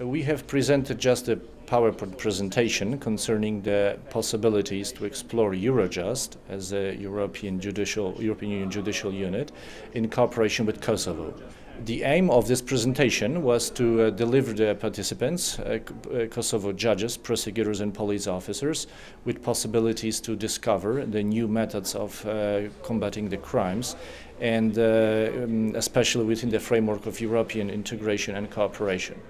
We have presented just a PowerPoint presentation concerning the possibilities to explore Eurojust as a European judicial European Union judicial unit in cooperation with Kosovo. The aim of this presentation was to uh, deliver the participants, uh, uh, Kosovo judges, prosecutors and police officers, with possibilities to discover the new methods of uh, combating the crimes and uh, um, especially within the framework of European integration and cooperation.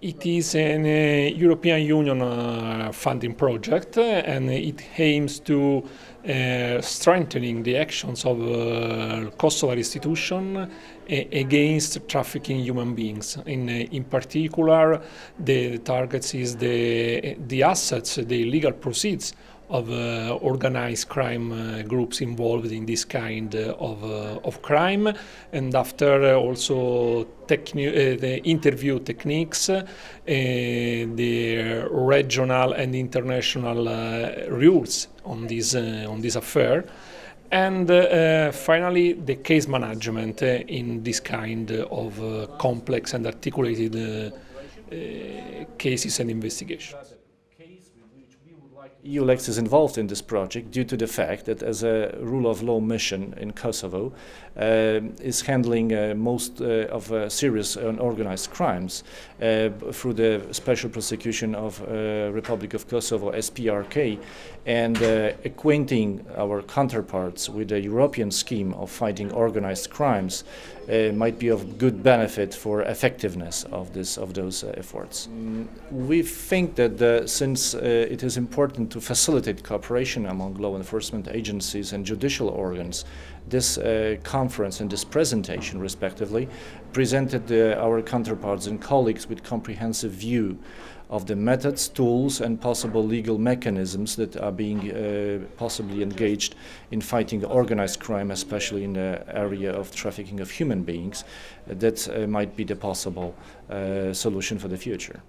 It is an uh, European Union uh, funding project uh, and it aims to uh, strengthening the actions of uh, Kosovo institution uh, against trafficking human beings. In, in particular, the targets is the, the assets, the illegal proceeds of uh, organized crime uh, groups involved in this kind uh, of, of crime and after also the interview techniques, the regional and international rules on this, on this affair and uh, finally the case management uh, in this kind of uh, complex and articulated cases and investigations. EULEX is involved in this project due to the fact that as a rule of law mission in Kosovo uh, is handling uh, most uh, of uh, serious and organized crimes uh, through the special prosecution of uh, Republic of Kosovo SPRK and acquainting our counterparts with the European scheme of fighting organized crimes might be of good benefit for effectiveness of this of those efforts. Mm, we think that since it is important to facilitate cooperation among law enforcement agencies and judicial organs. This uh, conference and this presentation, respectively, presented uh, our counterparts and colleagues with comprehensive view of the methods, tools, and possible legal mechanisms that are being uh, possibly engaged in fighting organized crime, especially in the area of trafficking of human beings, that uh, might be the possible uh, solution for the future.